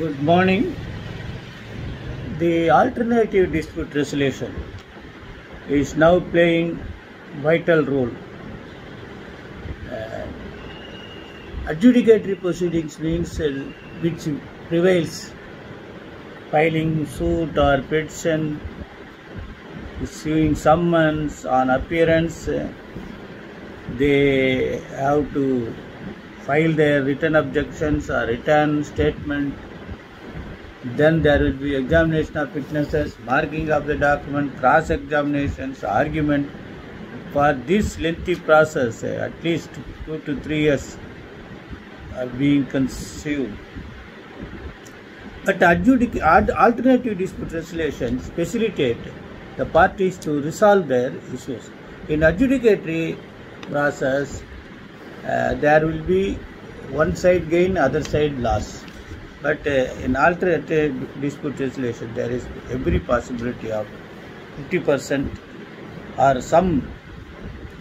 Good morning. The alternative dispute resolution is now playing vital role. Uh, adjudicatory proceedings means uh, which prevails filing suit or petition, issuing summons on appearance. uh, they have to file their written objections or written statement. Then there will be examination of witnesses, marking of the document, cross examinations, argument. For this lengthy process, uh, at least two to three years are being consumed. But adjudic- alternative dispute resolution facilitate the parties to resolve their issues. In adjudicatory process, uh, there will be one side gain, other side loss. But uh, in alternative dispute resolution, there is every possibility of 50% or some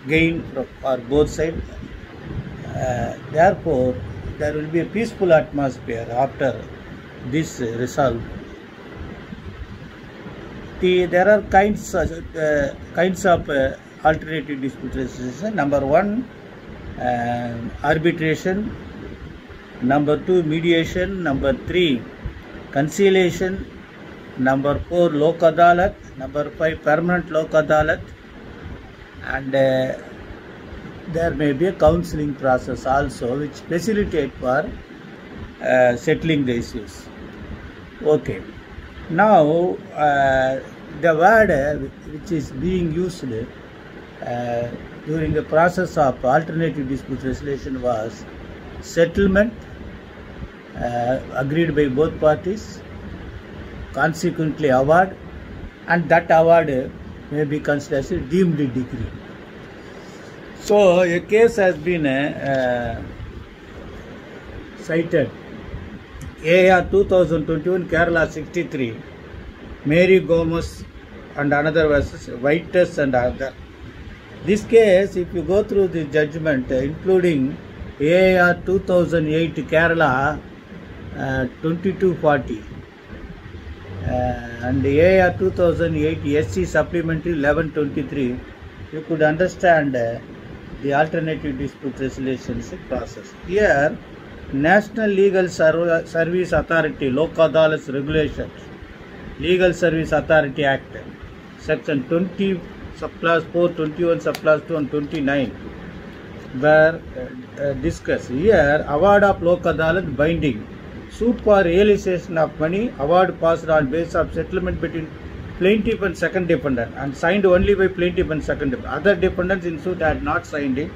gain for both sides. Uh, therefore, there will be a peaceful atmosphere after this uh, resolve. The, there are kinds of, uh, kinds of uh, alternative dispute resolution. Number one, uh, arbitration. Number two, mediation. Number three, conciliation. Number four, lok adalat. Number five, permanent lok adalat. And uh, there may be a counseling process also which facilitate for uh, settling the issues. Okay. Now, uh, the word uh, which is being used uh, during the process of alternative dispute resolution was settlement uh, agreed by both parties, consequently award, and that award may be considered as a deemed decree. So, a case has been uh, uh, cited AR 2021 Kerala 63 Mary Gomez and another versus Whitus and other. This case, if you go through the judgment, including AR 2008 Kerala 2240 uh, and AR 2008 SC supplementary 1123, you could understand uh, the alternative dispute resolutions process. Here, National Legal Serv- Service Authority, Lok regulations, Legal Service Authority Act, Section 20, subclause 4, 21, subclause 2 and 29 were uh, uh, discussed. Here, award of Lok binding. Suit for realization of money, award passed on basis of settlement between plaintiff and second defendant and signed only by plaintiff and second defendant. Other defendants in suit had not signed it.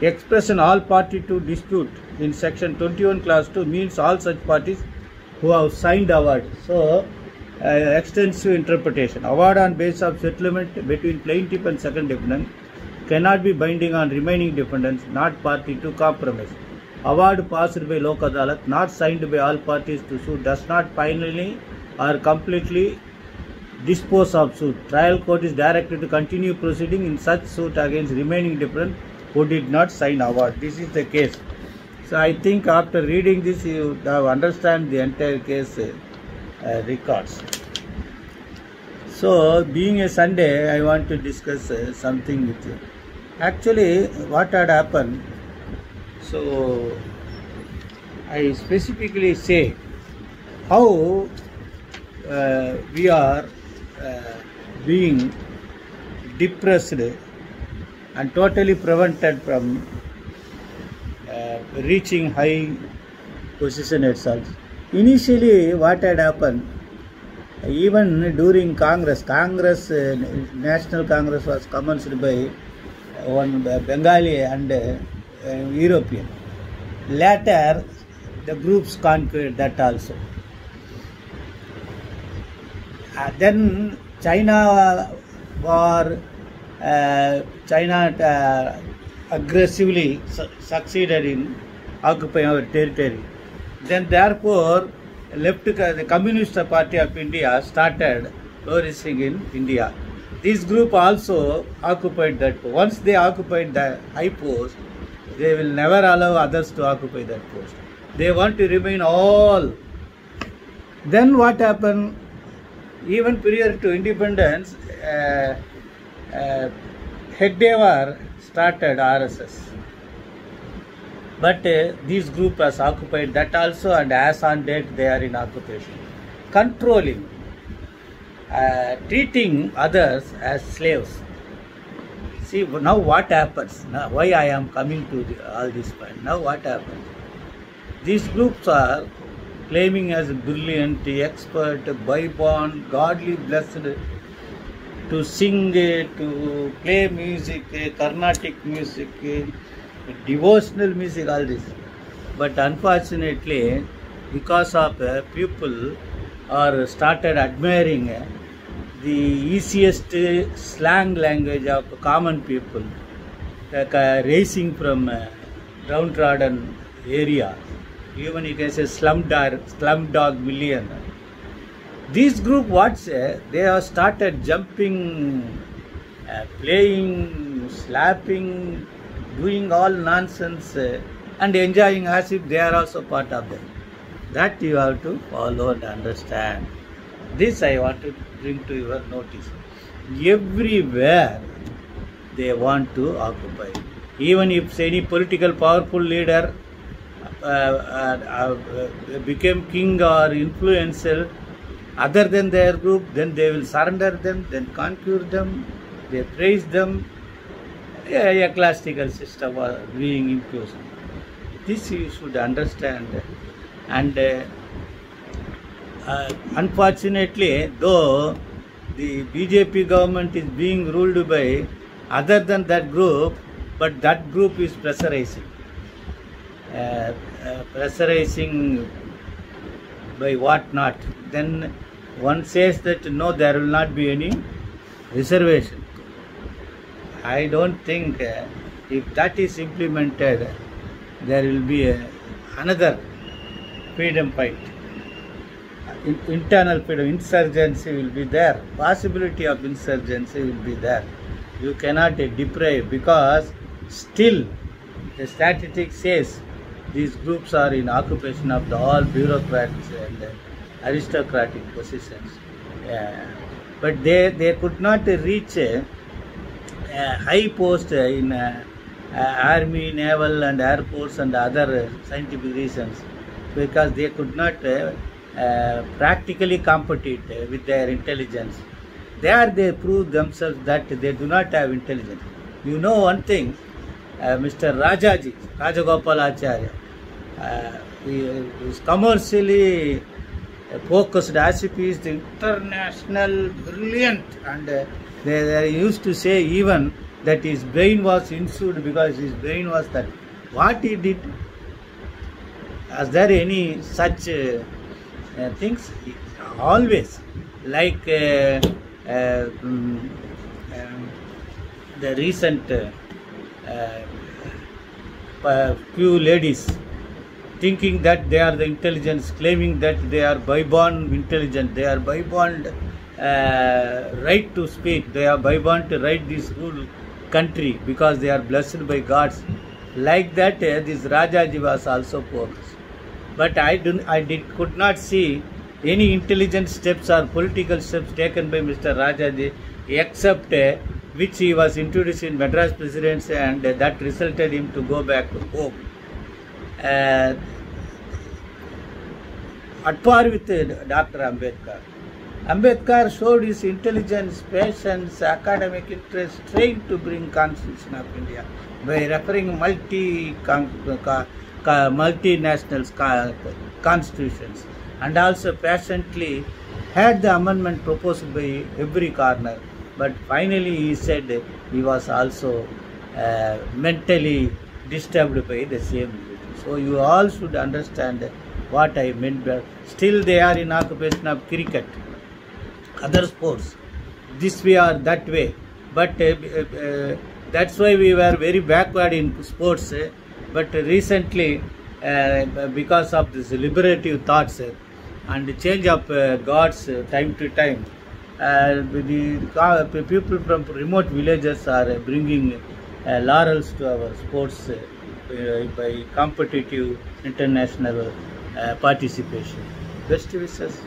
Expression all party to dispute in section 21 class 2 means all such parties who have signed award. So, uh, extensive interpretation. Award on basis of settlement between plaintiff and second defendant cannot be binding on remaining defendants not party to compromise. Award passed by Lok Adalat not signed by all parties to suit does not finally or completely dispose of suit. Trial court is directed to continue proceeding in such suit against remaining defendant who did not sign award. This is the case. So I think after reading this you have understand the entire case uh, records. So being a Sunday, I want to discuss uh, something with you. Actually, what had happened? So I specifically say how uh, we are uh, being depressed and totally prevented from uh, reaching high position itself. Initially, what had happened, even during Congress, Congress, uh, National Congress was commenced by one Bengali and uh, European. Later, the groups conquered that also. Uh, then China war, uh, China uh, aggressively su- succeeded in occupying our territory. Then therefore, left the Communist Party of India started flourishing in India. This group also occupied that. Once they occupied the high post, they will never allow others to occupy that post. They want to remain all Then what happened? Even prior to independence, uh, uh, started RSS. But uh, this group has occupied that also, and as on date, they are in occupation. Controlling, uh, treating others as slaves. See, now what happens? Now, why I am coming to the, all this point? Now, what happens? These groups are claiming as brilliant, expert, by-born, godly blessed to sing, uh, to play music, uh, Carnatic music, uh, devotional music, all this. But unfortunately, because of people are started admiring the easiest uh, slang language of common people, like uh, racing from uh, downtrodden area, even you can say slum dog, slum dog million. This group, what say, they have started jumping, uh, playing, slapping, doing all nonsense uh, and enjoying as if they are also part of them. That you have to follow and understand. This I want to bring to your notice. Everywhere they want to occupy. Even if any political powerful leader uh, uh, uh, became king or influential, other than their group, then they will surrender them, then conquer them, they praise them. A, a classical system of being imposed. This you should understand. And uh, unfortunately, though the BJP government is being ruled by other than that group, but that group is pressurizing. Uh, uh, pressurizing by what not. Then one says that no, there will not be any reservation. I don't think uh, if that is implemented, there will be a, another freedom fight. In, internal freedom, insurgency will be there. Possibility of insurgency will be there. You cannot uh, deprive because still the statistic says these groups are in occupation of the all bureaucrats and uh, aristocratic positions. Yeah. But they, they could not reach a, high post in uh, uh, army, naval and air force and other scientific reasons because they could not uh, uh, practically compete uh, with their intelligence. There they prove themselves that they do not have intelligence. You know one thing, uh, Mr. Rajaji, Rajagopal Acharya, uh, he is commercially focused as if he is the international brilliant and uh, they, they used to say even that his brain was insured because his brain was that what he did is there any such uh, uh, things always like uh, uh, mm, um, the recent uh, uh, few ladies thinking that they are the intelligence, claiming that they are by-born intelligent, they are by-born uh, right to speak, they are by-born to write this rule country because they are blessed by gods. Like that, uh, this Rajaji was also focused. But I, do, I did, could not see any intelligent steps or political steps taken by Mr. Rajaji except uh, which he was introduced in Madras presidency and uh, that resulted him to go back to home. Uh, at par with uh, Dr. Ambedkar. Ambedkar showed his intelligence, patience, academic interest, trying to bring constitution of India by referring multi multinational constitutions and also patiently had the amendment proposed by every corner. But finally, he said he was also uh, mentally disturbed by the same. So you all should understand what I meant by still they are in occupation of cricket, other sports. This way or that way. But uh, uh, that's why we were very backward in sports. But recently, uh, because of this liberative thoughts uh, and change of uh, gods time to time, the people from remote villages are bringing laurels to our sports by competitive international participation. Best wishes.